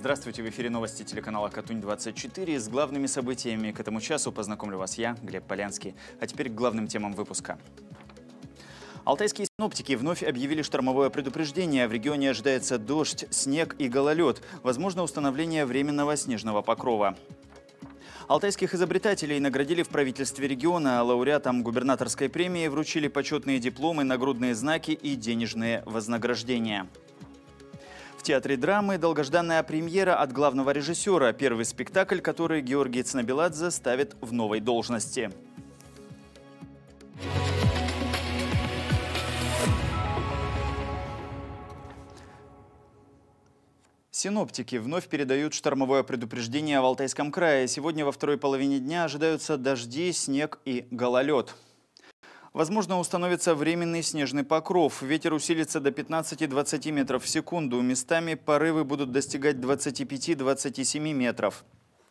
Здравствуйте, в эфире новости телеканала «Катунь-24». С главными событиями к этому часу познакомлю вас я, Глеб Полянский. А теперь к главным темам выпуска. Алтайские синоптики вновь объявили штормовое предупреждение. В регионе ожидается дождь, снег и гололед. Возможно установление временного снежного покрова. Алтайских изобретателей наградили в правительстве региона. Лауреатам губернаторской премии вручили почетные дипломы, нагрудные знаки и денежные вознаграждения. В театре драмы долгожданная премьера от главного режиссера. Первый спектакль, который Георгий Цнабеладзе ставит в новой должности. Синоптики вновь передают штормовое предупреждение в Алтайском крае. Сегодня во второй половине дня ожидаются дожди, снег и гололед. Возможно, установится временный снежный покров. Ветер усилится до 15-20 метров в секунду. Местами порывы будут достигать 25-27 метров.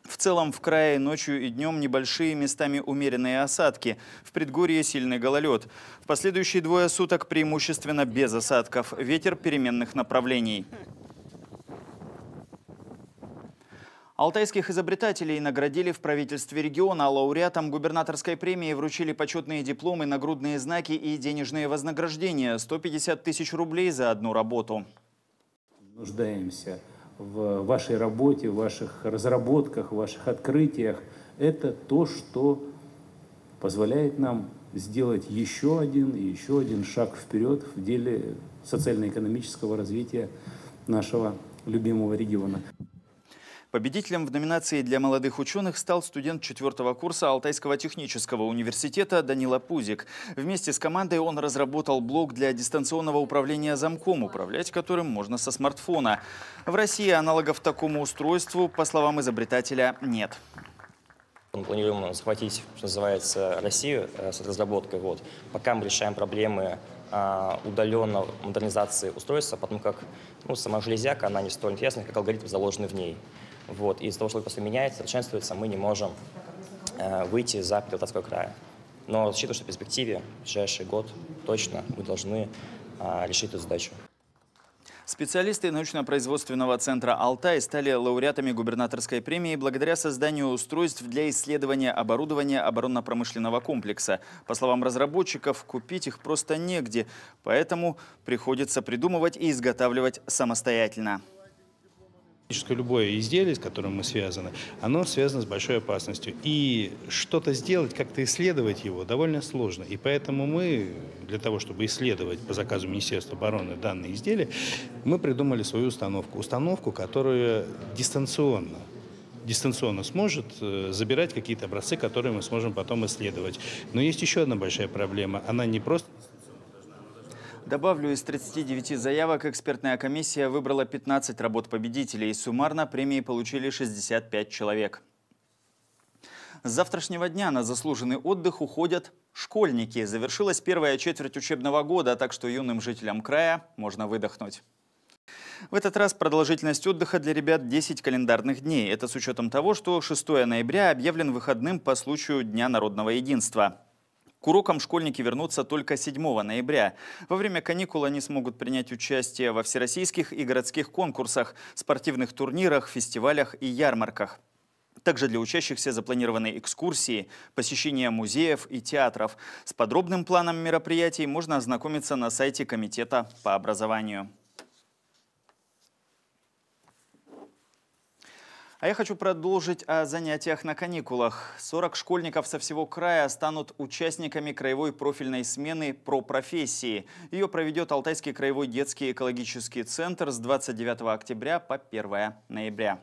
В целом в крае ночью и днем небольшие местами умеренные осадки. В предгорье сильный гололед. В последующие двое суток преимущественно без осадков. Ветер переменных направлений. Алтайских изобретателей наградили в правительстве региона. Лауреатам губернаторской премии вручили почетные дипломы, нагрудные знаки и денежные вознаграждения. 150 тысяч рублей за одну работу. Нуждаемся в вашей работе, в ваших разработках, в ваших открытиях. Это то, что позволяет нам сделать еще один и еще один шаг вперед в деле социально-экономического развития нашего любимого региона. Победителем в номинации для молодых ученых стал студент четвертого курса Алтайского технического университета Данила Пузик. Вместе с командой он разработал блок для дистанционного управления замком, управлять которым можно со смартфона. В России аналогов такому устройству, по словам изобретателя, нет. Мы планируем захватить, что называется, Россию э, с разработкой. Вот. Пока мы решаем проблемы а, удаленно модернизации устройства, потому как ну, сама железяка, она не столь интересна, как алгоритм, заложенный в ней. Вот. И из-за того, что просто меняется, совершенствуется, мы не можем э, выйти за Петротарского края. Но рассчитываю, что в перспективе, в ближайший год, точно мы должны э, решить эту задачу. Специалисты научно-производственного центра «Алтай» стали лауреатами губернаторской премии благодаря созданию устройств для исследования оборудования оборонно-промышленного комплекса. По словам разработчиков, купить их просто негде, поэтому приходится придумывать и изготавливать самостоятельно. Любое изделие, с которым мы связаны, оно связано с большой опасностью. И что-то сделать, как-то исследовать его довольно сложно. И поэтому мы, для того, чтобы исследовать по заказу Министерства обороны данные изделия, мы придумали свою установку. Установку, которая дистанционно дистанционно сможет э, забирать какие-то образцы, которые мы сможем потом исследовать. Но есть еще одна большая проблема. Она не просто Добавлю, из 39 заявок экспертная комиссия выбрала 15 работ победителей. Суммарно премии получили 65 человек. С завтрашнего дня на заслуженный отдых уходят школьники. Завершилась первая четверть учебного года, так что юным жителям края можно выдохнуть. В этот раз продолжительность отдыха для ребят 10 календарных дней. Это с учетом того, что 6 ноября объявлен выходным по случаю Дня народного единства. К урокам школьники вернутся только 7 ноября. Во время каникул они смогут принять участие во всероссийских и городских конкурсах, спортивных турнирах, фестивалях и ярмарках. Также для учащихся запланированы экскурсии, посещение музеев и театров. С подробным планом мероприятий можно ознакомиться на сайте Комитета по образованию. А я хочу продолжить о занятиях на каникулах. 40 школьников со всего края станут участниками краевой профильной смены про профессии. Ее проведет Алтайский краевой детский экологический центр с 29 октября по 1 ноября.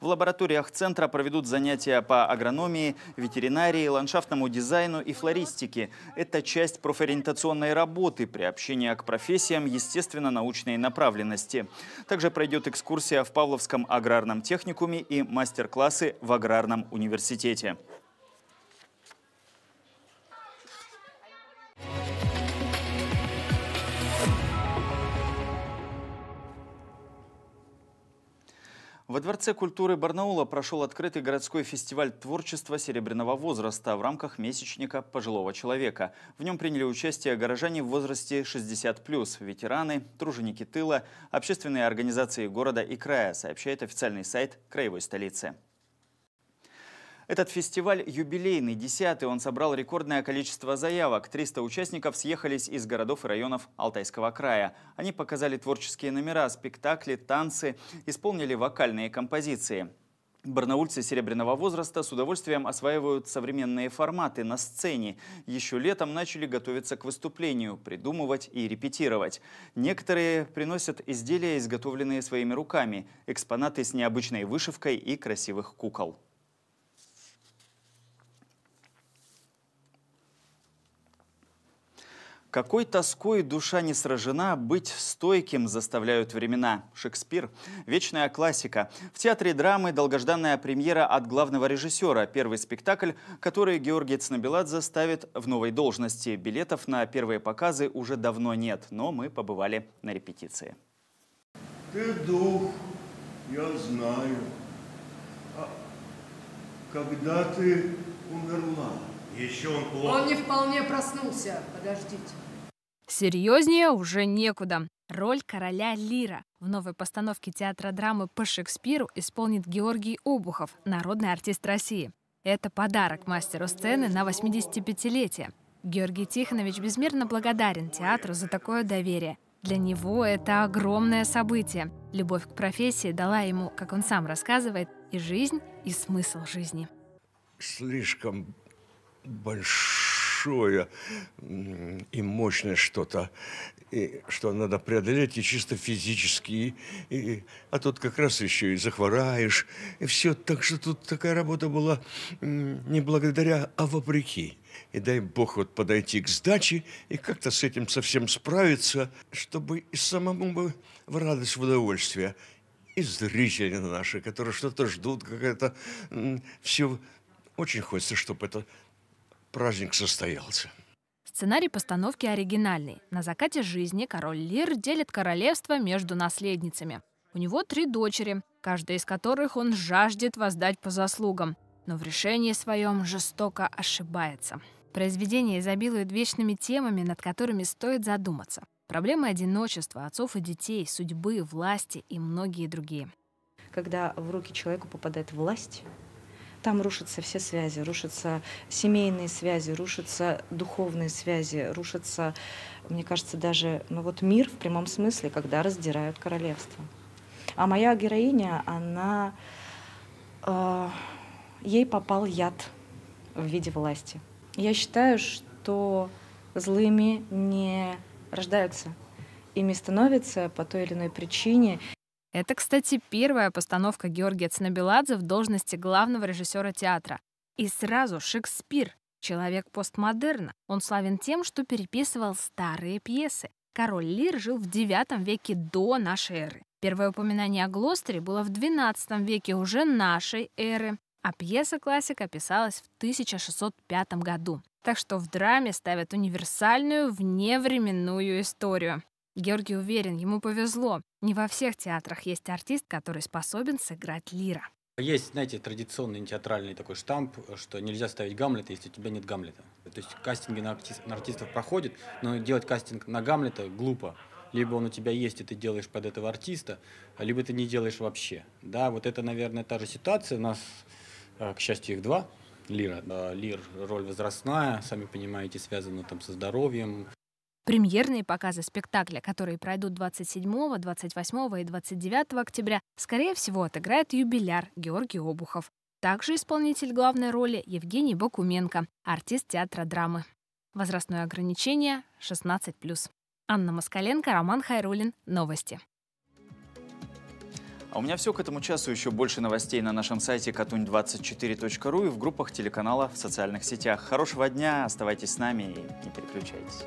В лабораториях центра проведут занятия по агрономии, ветеринарии, ландшафтному дизайну и флористике. Это часть профориентационной работы при общении к профессиям естественно-научной направленности. Также пройдет экскурсия в Павловском аграрном техникуме и мастер-классы в аграрном университете. Во Дворце культуры Барнаула прошел открытый городской фестиваль творчества серебряного возраста в рамках месячника пожилого человека. В нем приняли участие горожане в возрасте 60+, ветераны, труженики тыла, общественные организации города и края, сообщает официальный сайт краевой столицы. Этот фестиваль юбилейный, десятый. Он собрал рекордное количество заявок. 300 участников съехались из городов и районов Алтайского края. Они показали творческие номера, спектакли, танцы, исполнили вокальные композиции. Барнаульцы серебряного возраста с удовольствием осваивают современные форматы на сцене. Еще летом начали готовиться к выступлению, придумывать и репетировать. Некоторые приносят изделия, изготовленные своими руками, экспонаты с необычной вышивкой и красивых кукол. Какой тоской душа не сражена, быть стойким заставляют времена. Шекспир – вечная классика. В театре драмы долгожданная премьера от главного режиссера. Первый спектакль, который Георгий Цнабеладзе ставит в новой должности. Билетов на первые показы уже давно нет, но мы побывали на репетиции. Ты дух, я знаю. А когда ты умерла? Еще он плохо. Он не вполне проснулся. Подождите. Серьезнее уже некуда. Роль короля Лира в новой постановке театра драмы по Шекспиру исполнит Георгий Обухов, народный артист России. Это подарок мастеру сцены на 85-летие. Георгий Тихонович безмерно благодарен театру за такое доверие. Для него это огромное событие. Любовь к профессии дала ему, как он сам рассказывает, и жизнь, и смысл жизни. Слишком большое и мощное что-то, и что надо преодолеть и чисто физически, и, а тут как раз еще и захвораешь, и все. Так что тут такая работа была не благодаря, а вопреки. И дай бог вот подойти к сдаче и как-то с этим совсем справиться, чтобы и самому бы в радость, в удовольствие. И зрители наши, которые что-то ждут, какая-то... Все очень хочется, чтобы это праздник состоялся. Сценарий постановки оригинальный. На закате жизни король Лир делит королевство между наследницами. У него три дочери, каждая из которых он жаждет воздать по заслугам, но в решении своем жестоко ошибается. Произведение изобилует вечными темами, над которыми стоит задуматься. Проблемы одиночества, отцов и детей, судьбы, власти и многие другие. Когда в руки человеку попадает власть, там рушатся все связи, рушатся семейные связи, рушатся духовные связи, рушатся, мне кажется, даже ну вот мир в прямом смысле, когда раздирают королевство. А моя героиня, она э, ей попал яд в виде власти. Я считаю, что злыми не рождаются, ими становятся по той или иной причине. Это, кстати, первая постановка Георгия Цнабеладзе в должности главного режиссера театра. И сразу Шекспир, человек постмодерна. Он славен тем, что переписывал старые пьесы. Король Лир жил в IX веке до нашей эры. Первое упоминание о Глостере было в XII веке уже нашей эры, а пьеса классика писалась в 1605 году. Так что в драме ставят универсальную вневременную историю. Георгий уверен, ему повезло. Не во всех театрах есть артист, который способен сыграть лира. Есть, знаете, традиционный театральный такой штамп, что нельзя ставить Гамлета, если у тебя нет Гамлета. То есть кастинги на, артист, на артистов проходят, но делать кастинг на Гамлета глупо. Либо он у тебя есть, и ты делаешь под этого артиста, либо ты не делаешь вообще. Да, вот это, наверное, та же ситуация. У нас, э, к счастью, их два лира. Лир – роль возрастная, сами понимаете, связана там со здоровьем, Премьерные показы спектакля, которые пройдут 27, 28 и 29 октября, скорее всего, отыграет юбиляр Георгий Обухов. Также исполнитель главной роли Евгений Бакуменко, артист театра драмы. Возрастное ограничение 16+. Анна Москаленко, Роман Хайрулин. Новости. А у меня все к этому часу. Еще больше новостей на нашем сайте katuny24.ru и в группах телеканала в социальных сетях. Хорошего дня, оставайтесь с нами и не переключайтесь.